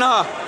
Ghana.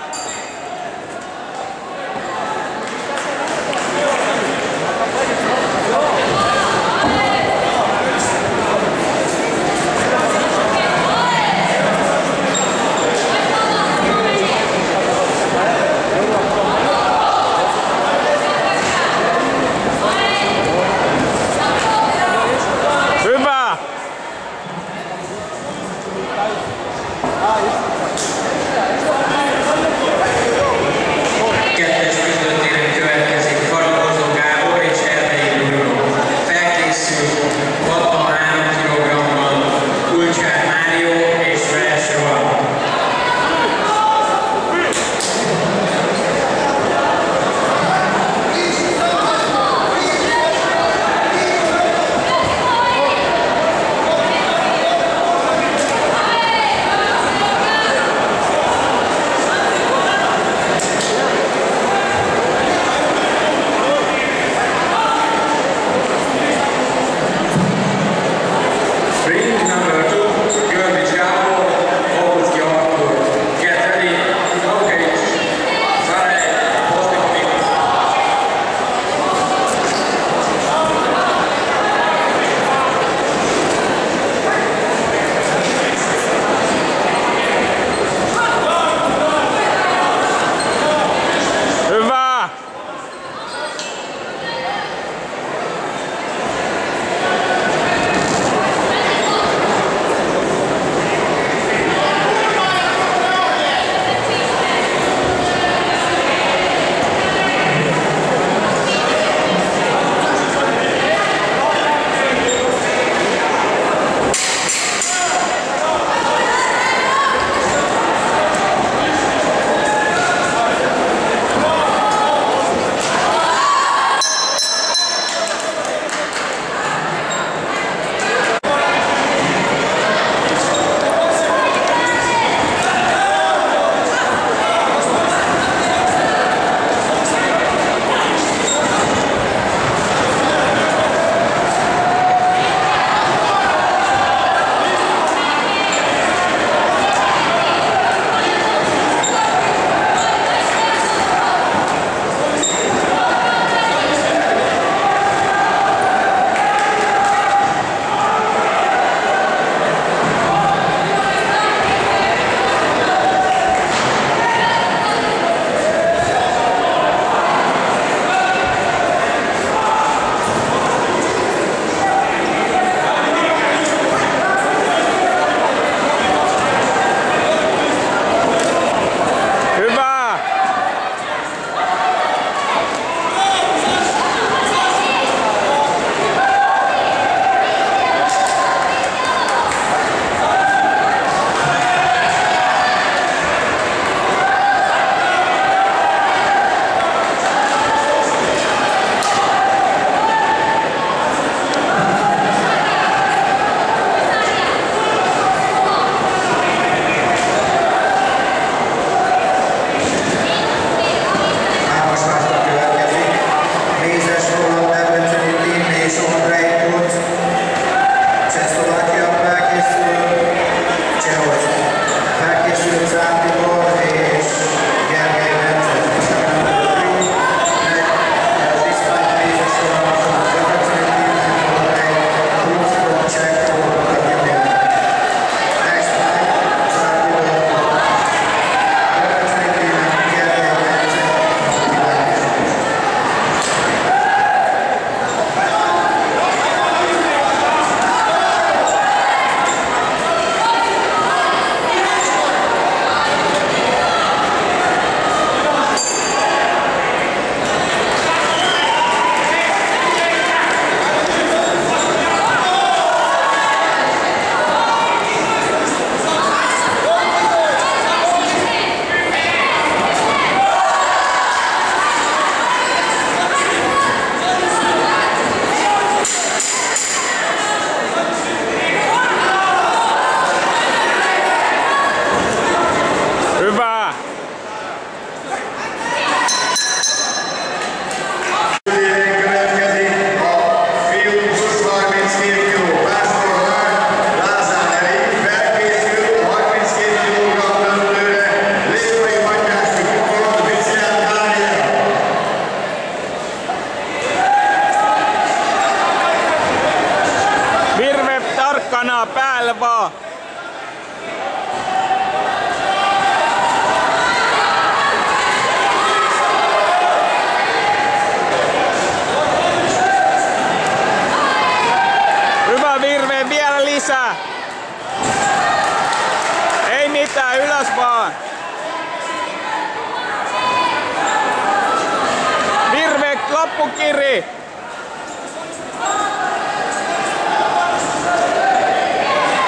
Virve, loppukiri.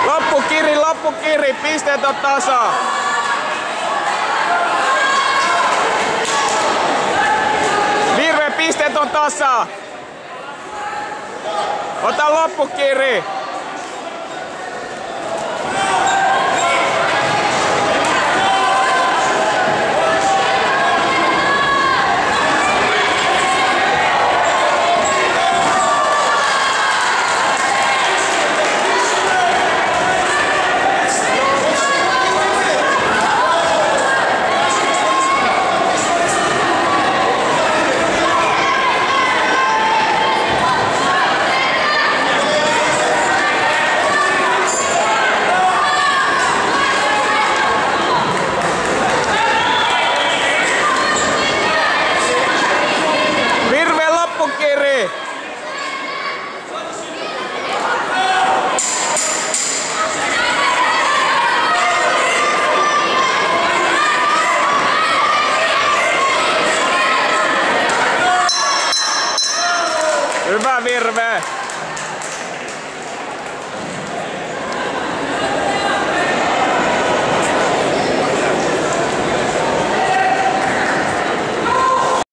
Loppukiri, loppukiri, pisteet on tasa. Virve, pisteet on tasa. Ota loppukiri. Virve loppukiri. Hyvä Virve.